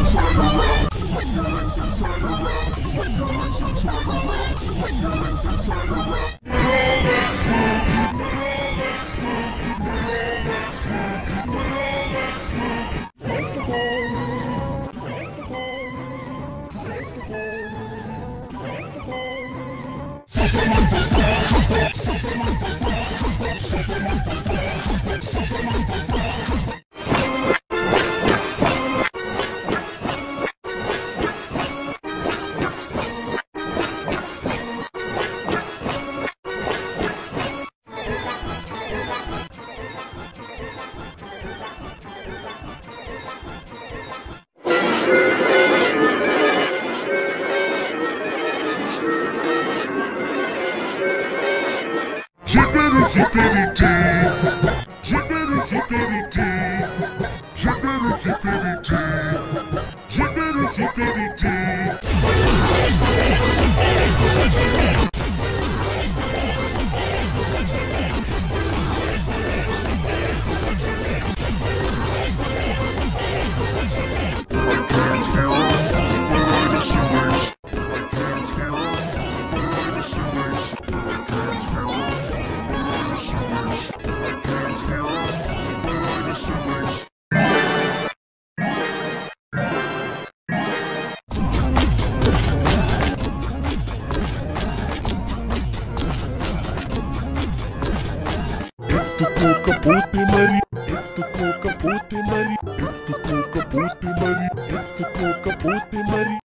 Diniz. Apoio J'ai Это кока путы мари, это кока путы мари, это кока путы мари, это кока путы мари.